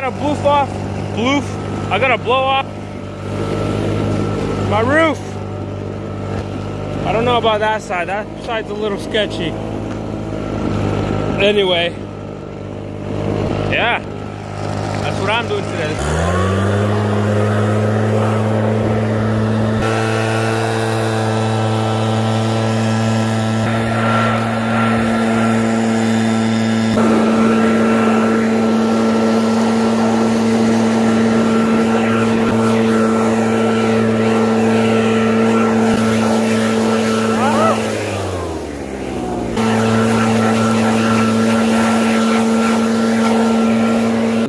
gotta bloof off. Bloof. I gotta blow off my roof. I don't know about that side. That side's a little sketchy. Anyway, yeah, that's what I'm doing today.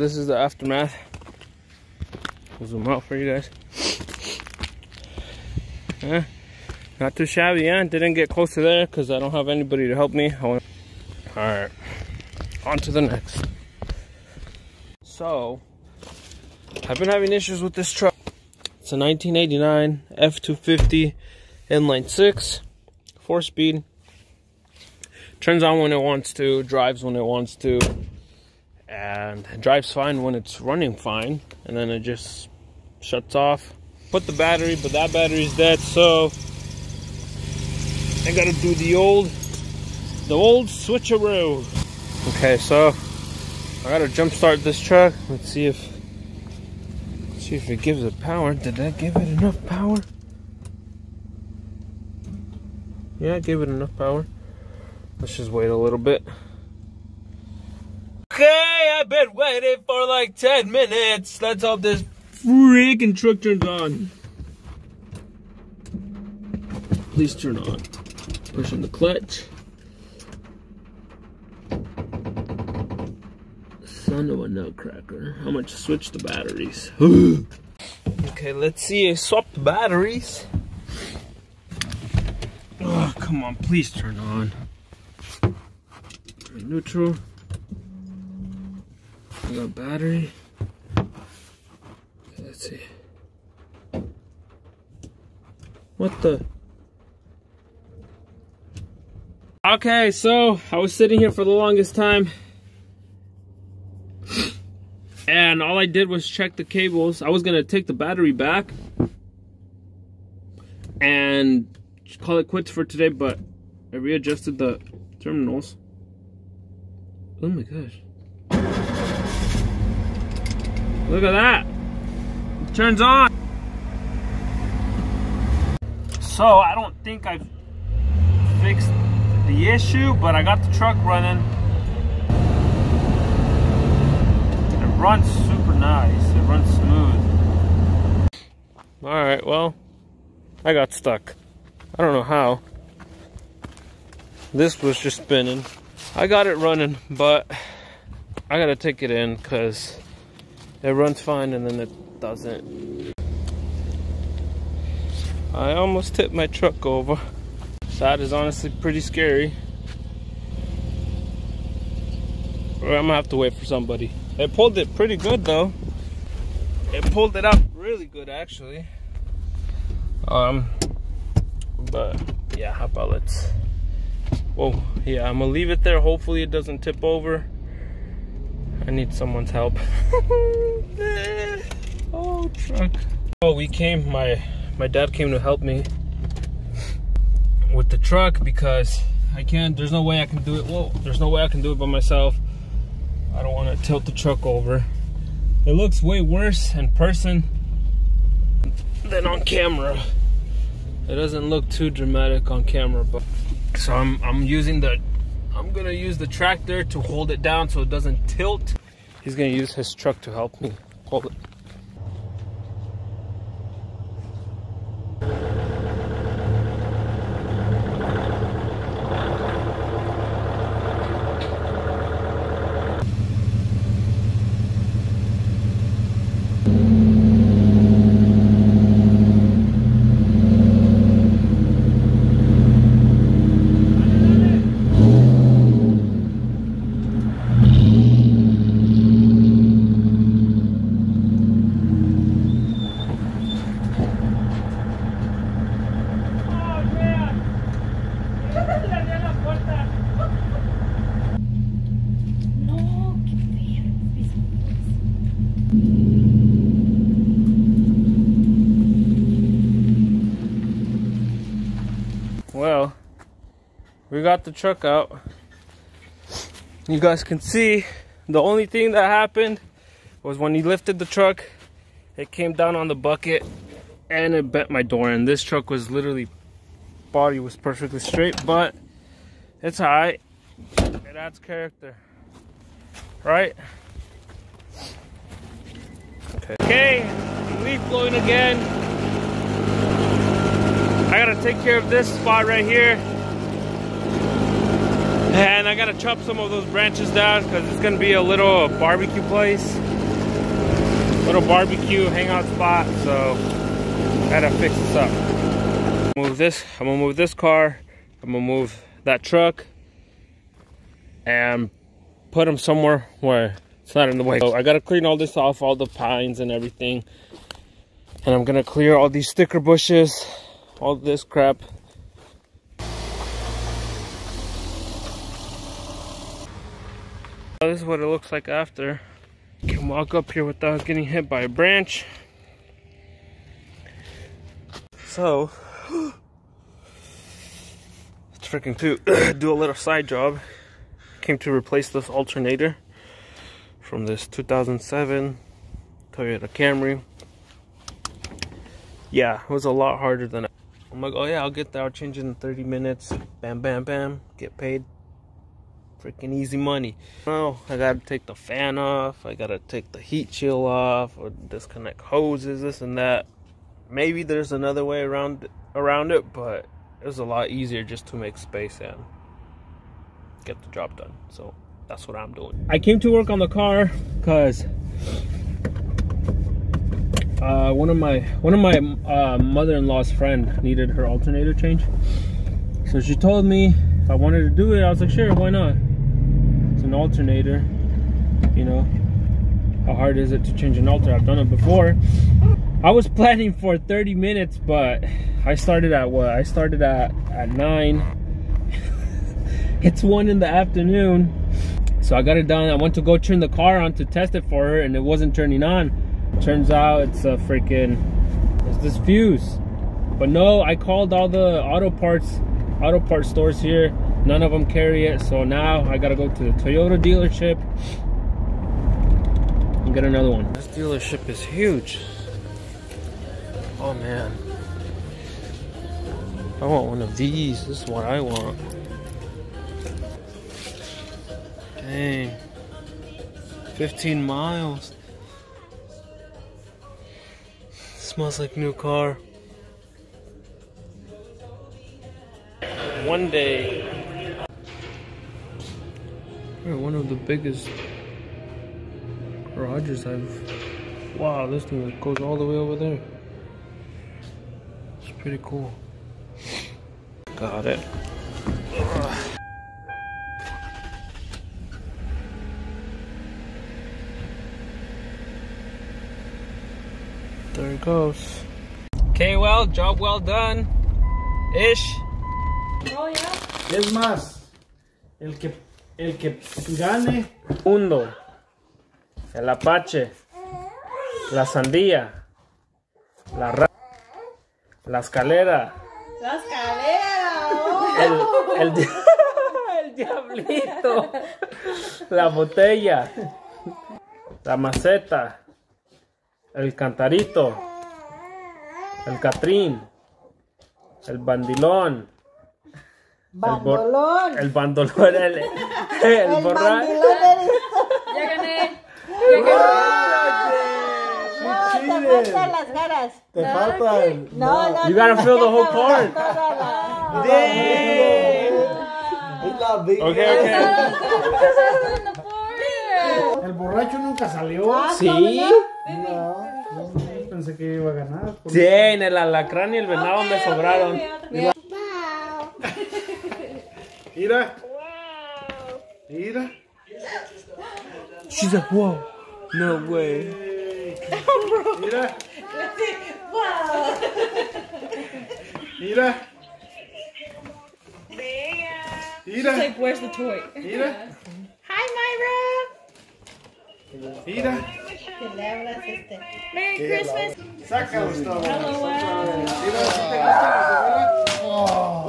This is the aftermath. I'll zoom out for you guys. Eh, not too shabby, yeah. Didn't get close to there because I don't have anybody to help me. All right, on to the next. So, I've been having issues with this truck. It's a 1989 F250 inline six, four speed. Turns on when it wants to, drives when it wants to and it drives fine when it's running fine and then it just shuts off. Put the battery but that battery's dead so I gotta do the old the old switcheroo. Okay so I gotta jump start this truck. Let's see if let's see if it gives it power. Did that give it enough power? Yeah it gave it enough power. Let's just wait a little bit Okay, I've been waiting for like 10 minutes. Let's hope this freaking truck turns on. Please turn on. Pushing the clutch. Son of a nutcracker. I'm gonna switch the batteries. okay, let's see. I swapped the batteries. Oh, come on, please turn on. Neutral. I got battery. Let's see. What the? Okay, so I was sitting here for the longest time. And all I did was check the cables. I was gonna take the battery back and call it quits for today, but I readjusted the terminals. Oh my gosh. Look at that. It turns on. So I don't think I've fixed the issue, but I got the truck running. It runs super nice. It runs smooth. All right, well, I got stuck. I don't know how. This was just spinning. I got it running, but I gotta take it in because it runs fine and then it doesn't. I almost tipped my truck over. That is honestly pretty scary. I'm gonna have to wait for somebody. It pulled it pretty good though. It pulled it up really good actually. Um, but yeah, how about let's. Whoa, yeah, I'm gonna leave it there. Hopefully it doesn't tip over. I need someone's help. oh, truck. Oh, we came, my, my dad came to help me with the truck because I can't, there's no way I can do it. Whoa, there's no way I can do it by myself. I don't want to tilt the truck over. It looks way worse in person than on camera. It doesn't look too dramatic on camera, but so I'm I'm using the I'm gonna use the tractor to hold it down so it doesn't tilt. He's gonna use his truck to help me hold it. We got the truck out. You guys can see the only thing that happened was when he lifted the truck, it came down on the bucket and it bent my door. And this truck was literally, body was perfectly straight, but it's all right. It adds character, right? Okay. Okay, leaf blowing again. I gotta take care of this spot right here. And I gotta chop some of those branches down because it's gonna be a little barbecue place. Little barbecue hangout spot, so gotta fix this up. Move this, I'm gonna move this car, I'm gonna move that truck, and put them somewhere where it's not in the way. So I gotta clean all this off, all the pines and everything. And I'm gonna clear all these sticker bushes, all this crap. This is what it looks like after. You can walk up here without getting hit by a branch. So, it's freaking to do a little side job. Came to replace this alternator from this 2007 Toyota Camry. Yeah, it was a lot harder than I I'm like, oh yeah, I'll get there, I'll change in 30 minutes. Bam, bam, bam, get paid freaking easy money. Oh, I gotta take the fan off, I gotta take the heat shield off, or disconnect hoses, this and that. Maybe there's another way around around it, but it was a lot easier just to make space and get the job done. So that's what I'm doing. I came to work on the car because uh, one of my one of my uh, mother-in-law's friend needed her alternator change. So she told me if I wanted to do it, I was like, sure, why not? An alternator, you know. How hard is it to change an alternator? I've done it before. I was planning for 30 minutes, but I started at what? I started at, at 9. it's 1 in the afternoon. So I got it done. I went to go turn the car on to test it for her, and it wasn't turning on. Turns out it's a freaking, it's this fuse. But no, I called all the auto parts, auto parts stores here None of them carry it, so now I gotta go to the Toyota dealership and get another one. This dealership is huge. Oh man. I want one of these. This is what I want. Dang. 15 miles. Smells like new car. One day one of the biggest garages I've... Wow, this thing goes all the way over there. It's pretty cool. Got it. There it goes. Okay, well, job well done. Ish. Oh, yeah. Es más, el que el que gane. Hundo. El apache. La sandía. La ra La escalera. La escalera. Oh. El, el, el diablito. La botella. La maceta. El cantarito. El catrín. El bandilón. Bandolón. El, bandolón, el, el, el borracho. Ya gané. Ya gané. No, te faltan las ganas. Te faltan. No, no. You gotta fill the whole card. Okay, okay. El borracho nunca salió. Ah, Sí. No, no, pensé que iba a ganar. Sí, en el alacrán y el venado me sobraron. Mira. Mira. She's like, whoa. No way. Mira. Wow. Mira. Mira. Like, where's the toy? Mira. Hi, Myra. Mira. Que le hablas este. Merry Christmas. Sácalo, Gustavo. Hello, wow. Te gusta, Otro. Oh.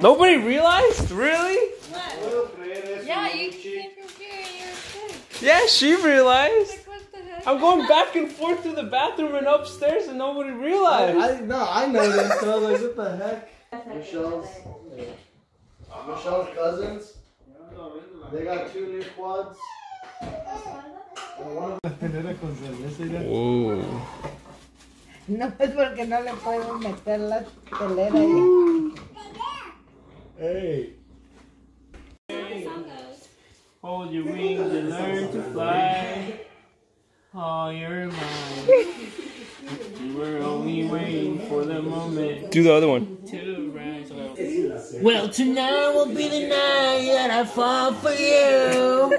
Nobody realized? Really? Yeah, you came from here and you were good. Yeah, she realized. Like, what the heck? I'm going back and forth to the bathroom and upstairs and nobody realized. I no, I noticed. I was like, what the heck? Michelle's, uh, Michelle's cousins. They got two new quads. One of them. Whoa. No es porque no le podemos meter la telera ahí. Hey. Hold your wings and learn to fly. Oh, you're mine. You were only waiting for the moment. Do the other one. Well, tonight will be the night that I fall for you.